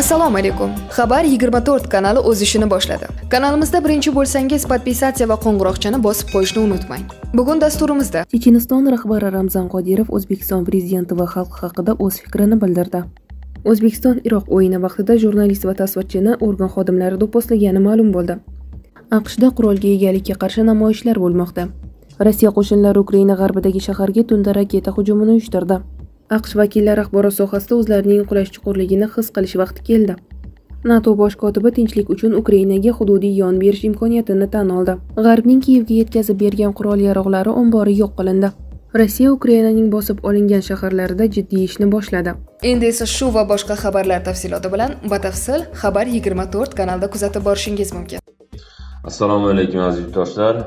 assalomu alaykum. Xabar 24 kanali o'z ishini boshladi. Kanalimizda birinchi bo'lsangiz podpisatsiya va qo'ng'iroqchani bosib qo'yishni unutmang. Bugun dasturimizda checheniston rahbari ramzan qodirov o'zbekiston prezidenti va xalq haqida o'z fikrini bildirdi. O'zbekiston iroq o'yini vaqtida jurnalist va tasvirchini organ xodimlari do'pposlagani ma'lum bo'ldi. Aqshda qurolga egalikka qarshi namoyishlar bo'lmoqda. Rossiya qo'shinlari ukraina g'arbidagi shaharga tunda raketa hujumini uyushtirdi. Aqsh vakillari axborot sohasida o'zlarining qulash chuqurligini his qilish vaqti keldi. Nato bosh kotibi tinchlik uchun ukrainaga hududiy yon berish imkoniyatini tan oldi. G'arbning kiyevga yetkazib bergan qurol yarog'lari ombori yo'q qilindi. Rossiya ukrainaning bosib olingan shaharlarida jiddiy ishni boshladi. Endi esa shu va boshqa xabarlar tafsiloti bilan batafsil xabar 24 kanalda kuzatib borishingiz mumkin. Assalomu alaykum aziz yurtdoshlar.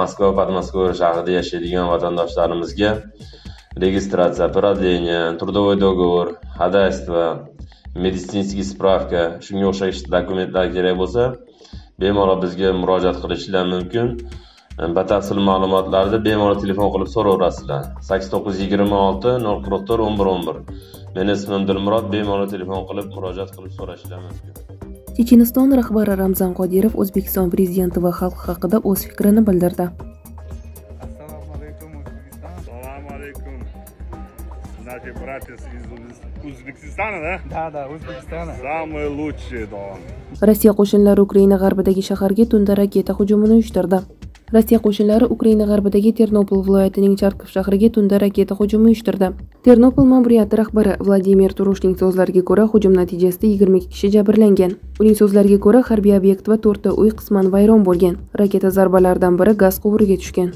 Moskva podmoskva shahrida yashaydigan vatandoshlarimizga registratsiya продление трудовой договор ходайство медицинский spravka shunga o'xshash dokumentlar kerak bo'lsa bemalol bizga murojaat qilishlari mumkin batafsil ma'lumotlarni bemalol telefon qilib so'raverasizlar sakkiz to'qqiz yigirma olti nol qirq to'rt o'n bir o'n bir meni ismim dilmurod bemalol telefon qilib murojaat qilib so'rashinglar mumkin checheniston rahbari ramzan qodirov o'zbekiston prezidenti va xalq haqida o'z fikrini bildirdi. Наши братья из Узбекистана, да? Да, да, O'zbekistona. Самые лучшие, да. rossiya qo'shinlari ukraina g'arbidagi shaharga tunda raketa hujumini uyushtirdi rossiya qo'shinlari ukraina g'arbidagi ternopol viloyatining charkov shahriga tunda raketa hujumi uyushtirdi ternopol ma'muriyati rahbari vladimir turushning so'zlariga ko'ra hujum natijasida yigirma ikki kishi jabrlangan uning so'zlariga ko'ra harbiy obyekt va to'rtta uy qisman vayron bo'lgan raketa zarbalaridan biri gaz quvuriga tushgan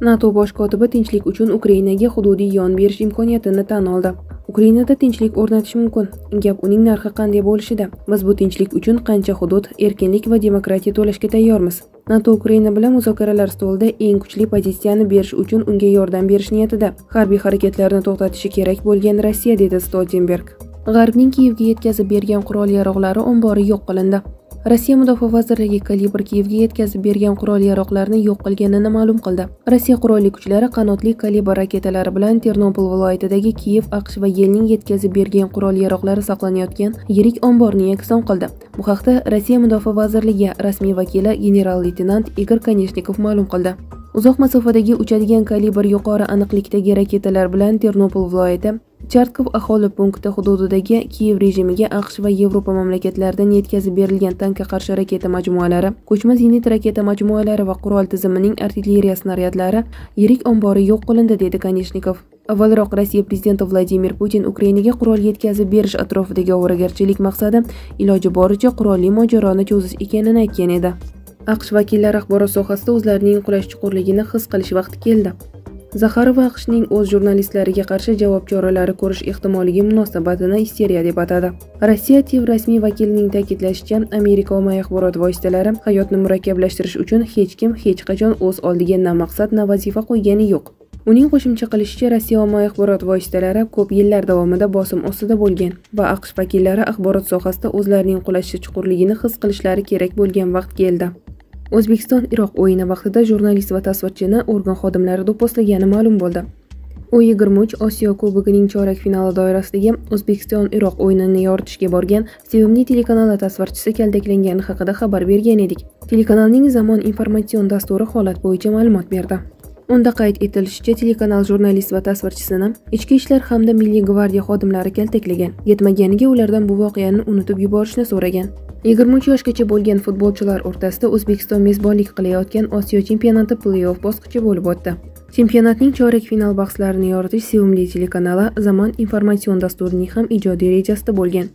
nato bosh kotibi tinchlik uchun ukrainaga hududiy yon berish imkoniyatini tan oldi. Ukrainada tinchlik o'rnatish mumkin. Gap uning narxi qanday bo'lishida? Biz bu tinchlik uchun qancha hudud erkinlik va demokratiya to'lashga tayyormiz. Nato ukraina bilan muzokaralar stolida eng kuchli pozitsiyani berish uchun unga yordam berish niyatida harbiy harakatlarni to'xtatishi kerak bo'lgan rossiya dedi stoltenberg. G'arbning kiyevga yetkazib bergan qurol yarog'lari ombori yo'q qilindi. Rossiya mudofaa vazirligi kalibr kiyevga yetkazib bergan qurol yaroqlarni yo'q qilganini ma'lum qildi. Rossiya qurolli kuchlari qanotli kalibr raketalari bilan ternopol viloyatidagi kiyev aqsh va yelning yetkazib bergan qurol yaroqlari saqlanayotgan yirik omborni yakson qildi. Bu haqda rossiya mudofaa vazirligi rasmiy vakili general leytenant igor konechnikov ma'lum qildi. Uzoq masofadagi uchadigan kalibr yuqori aniqlikdagi raketalar bilan ternopol viloyati charkov aholi punkti hududidagi kiyev rejimiga aqsh va yevropa mamlakatlaridan yetkazib berilgan tankka qarshi raketa majmualari ko'chma zenit raketa majmualari va qurol tizimining artilleriya snaryadlari yirik ombori yo'q qilindi dedi koneshnikov avvalroq rossiya prezidenti vladimir putin ukrainaga qurol yetkazib berish atrofidagi ovoragarchilik maqsadi iloji boricha qurolli mojaroni cho'zish ekanini aytgan edi. Aqsh vakillari axborot sohasida o'zlarining qulash chuqurligini his qilish vaqti keldi. Zaxarova aqshning o'z jurnalistlariga qarshi javob choralari ko'rish ehtimoliga munosabatini isteriya deb atadi. Rossiya tiv rasmiy vakilining ta'kidlashicha amerika ommaviy axborot vositalari hayotni murakkablashtirish uchun hech kim hech qachon o'z oldiga na maqsad na vazifa qo'ygani yo'q. Uning qo'shimcha qilishicha rossiya ommaviy axborot vositalari ko'p yillar davomida bosim ostida bo'lgan va aqsh vakillari axborot sohasida o'zlarining qulashi chuqurligini his qilishlari kerak bo'lgan vaqt keldi. O'zbekiston iroq o'yini vaqtida jurnalist va tasvirchini organ xodimlari do'pposlagani ma'lum bo'ldi. U yigirma uch osiyo kubogining chorak finali doirasidagi o'zbekiston iroq o'yinini yoritishga borgan sevimli telekanali tasvirchisi kaltaklangani haqida xabar bergan edik. Telekanalning zamon informatsion dasturi holat bo'yicha ma'lumot berdi. Unda qayd etilishicha telekanal jurnalist va tasvirchisini ichki ishlar hamda milliy gvardiya xodimlari kaltaklagan. Yetmaganiga ulardan bu voqeani unutib yuborishni so'ragan. Yigirma uch yoshgacha bo'lgan futbolchilar o'rtasida o'zbekiston mezbonlik qilayotgan osiyo chempionati play-off bosqichi bo'lib o'tdi. Chempionatning chorak final bahslarini yoritish sevimli telekanali zamon informatsion dasturining ham ijodiy rejasida bo'lgan.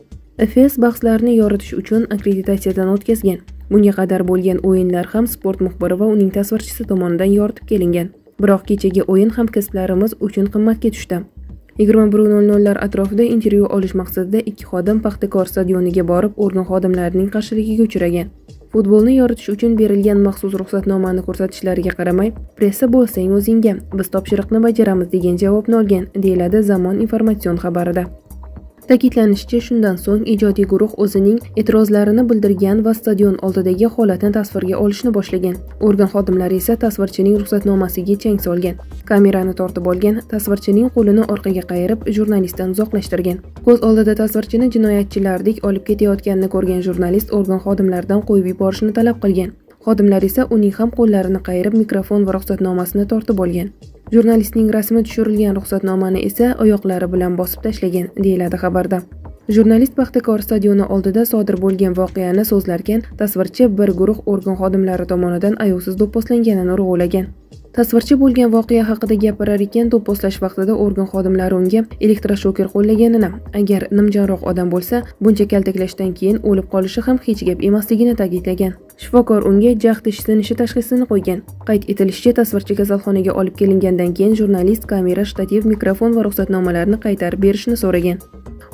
FS bahslarni yoritish uchun akkreditatsiyadan o'tkazgan. Bunga qadar bo'lgan o'yinlar ham sport muxbiri va uning tasvirchisi tomonidan yoritib kelingan. Biroq kechagi o'yin hamkasblarimiz uchun qimmatga tushdi. Yigirma bir nol nollar atrofida intervyu olish maqsadida ikki xodim paxtakor stadioniga borib organ xodimlarining qarshiligiga uchragan. Futbolni yoritish uchun berilgan maxsus ruxsatnomani ko'rsatishlariga qaramay pressa bo'lsang o'zingga biz topshiriqni bajaramiz degan javobni olgan deyiladi zamon informatsion xabarida. Ta'kidlanishicha shundan so'ng ijodiy guruh o'zining e'tirozlarini bildirgan va stadion oldidagi holatni tasvirga olishni boshlagan. Organ xodimlari esa tasvirchining ruxsatnomasiga chang solgan. Kamerani tortib olgan tasvirchining qo'lini orqaga qayirib jurnalistdan uzoqlashtirgan. Ko'z oldida tasvirchini jinoyatchilardek olib ketayotganini ko'rgan jurnalist organ xodimlaridan qo'yib yuborishni talab qilgan. Xodimlar esa uning ham qo'llarini qayirib mikrofon va ruxsatnomasini tortib olgan. Jurnalistning rasmi tushirilgan ruxsatnomani esa oyoqlari bilan bosib tashlagan deyiladi xabarda. Jurnalist paxtakor stadioni oldida sodir bo'lgan voqeani so'zlarkan tasvirchi bir guruh organ xodimlari tomonidan ayovsiz do'pposlanganini urg'ulagan. Tasvirchi bo'lgan voqea haqida gapirar ekan do'pposlash vaqtida organ xodimlari unga elektroshoker qo'llaganini. Agar nimjonroq odam bo'lsa buncha kaltaklashdan keyin o'lib qolishi ham hech gap emasligini ta'kidlagan. Shifokor unga jag' ishlanishi tashxisini qo'ygan. Qayd etilishicha tasvirchi kasalxonaga olib kelingandan keyin jurnalist kamera shtativ mikrofon va ruxsatnomalarni qaytarib berishni so'ragan.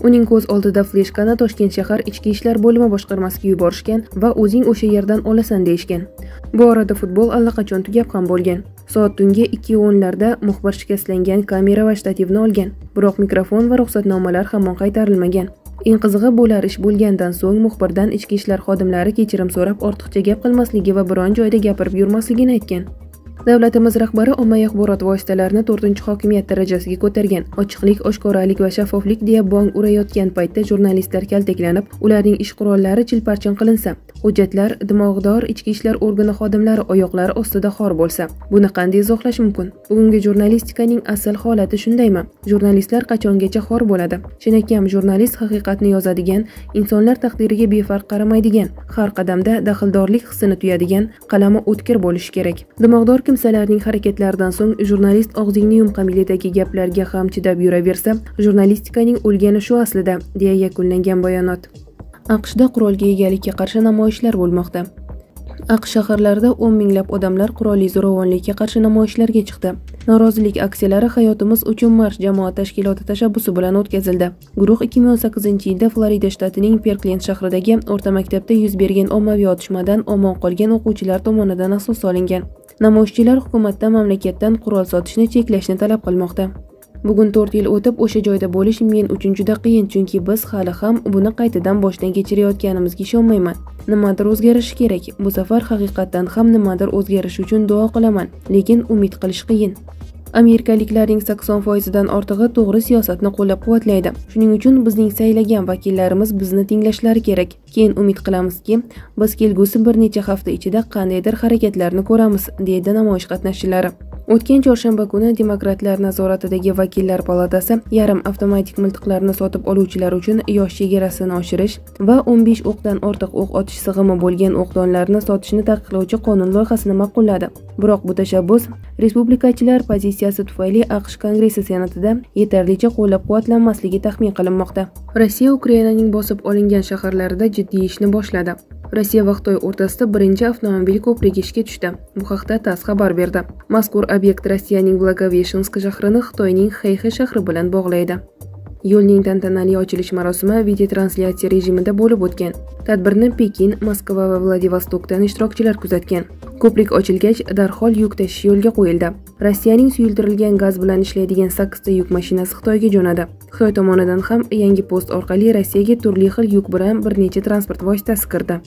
Uning ko'z oldida fleshkani toshkent shahar ichki ishlar bo'limi boshqarmasiga yuborishgan va o'zing o'sha yerdan olasan deyishgan. Bu orada futbol allaqachon tugab ham bo'lgan. Soat tungi ikki o'nlarda muxbir shikastlangan kamera va shtativni olgan. Biroq mikrofon va ruxsatnomalar hamon qaytarilmagan. Eng qizig'i bo'lar ish bo'lgandan so'ng muxbirdan ichki ishlar xodimlari kechirim so'rab ortiqcha gap qilmasligi va biron joyda gapirib yurmasligini aytgan. Davlatimiz rahbari ommaviy axborot vositalarini to'rtinchi hokimiyat darajasiga ko'targan ochiqlik oshkoralik va shaffoflik deya bong urayotgan paytda jurnalistlar kaltaklanib ularning ish qurollari chilparchin qilinsa hujjatlar dimog'dor ichki ishlar organi xodimlari oyoqlari ostida xor bo'lsa buni qanday izohlash mumkin? Bugungi jurnalistikaning asl holati shundaymi? Jurnalistlar qachongacha xor bo'ladi? Chinakam jurnalist haqiqatni yozadigan insonlar taqdiriga befarq qaramaydigan har qadamda daxldorlik hissini tuyadigan qalami o'tkir bo'lishi kerak. Dimog'dor kimsalarning harakatlaridan so'ng jurnalist og'zingni yum qabilidagi gaplarga ham chidab yuraversa jurnalistikaning o'lgani shu aslida deya yakunlangan bayonot. Aqshda qurolga egalikka qarshi namoyishlar bo'lmoqda. Aqsh shaharlarida o'n minglab odamlar qurolli zo'ravonlikka qarshi namoyishlarga chiqdi. Norozilik aksiyalari hayotimiz uchun marsh jamoat tashkiloti tashabbusi bilan o'tkazildi. Guruh 2018 yilda florida shtatining perklend shahridagi o'rta maktabda yuz bergan ommaviy otishmadan omon qolgan o'quvchilar tomonidan asos solingan namoyishchilar hukumatdan mamlakatdan qurol sotishni cheklashni talab qilmoqda. Bugun to'rt yil o'tib o'sha joyda bo'lish men uchun juda qiyin chunki biz hali ham buni qaytadan boshdan kechirayotganimizga ishonmayman. Nimadir o'zgarishi kerak. Bu safar haqiqatdan ham nimadir o'zgarishi uchun duo qilaman lekin umid qilish qiyin. Amerikaliklarning sakson foizidan ortig'i to'g'ri siyosatni qo'llab-quvvatlaydi. Shuning uchun bizning saylagan vakillarimiz bizni tinglashlari kerak. Keyin umid qilamizki biz kelgusi bir necha hafta ichida qandaydir harakatlarni ko'ramiz deydi namoyish qatnashchilari. O'tgan chorshanba kuni demokratlar nazoratidagi vakillar palatasi yarim avtomatik miltiqlarni sotib oluvchilar uchun yosh chegarasini oshirish va 15 o'qdan ortiq o'q otish sig'imi bo'lgan o'qdonlarni sotishni taqiqlovchi qonun loyihasini ma'qulladi. Biroq bu tashabbus respublikachilar pozitsiyasi tufayli aqsh kongressi senatida yetarlicha qo'llab-quvvatlanmasligi taxmin qilinmoqda. Rossiya ukrainaning bosib olingan shaharlarida jiddiy ishni boshladi. O'rtasida birinchi avtomobil ko'prigi ishga tushdi bu haqda tass xabar berdi mazkur obyekt rossiyaning blagoveshensk shahrini xitoyning xeyxe shahri bilan bog'laydi yo'lning tantanali ochilish marosimi video translyatsiya rejimida bo'lib o'tgan. Tadbirni pekin moskva va vladivostokdan ishtirokchilar kuzatgan. Ko'prik ochilgach darhol yuk tashish yo'lga qo'yildi. Rossiyaning suyultirilgan gaz bilan ishlaydigan sakkizta yuk mashinasi xitoyga jo'nadi. Xitoy tomonidan ham yangi post orqali rossiyaga turli xil yuk bilan bir necha transport vositasi kirdi.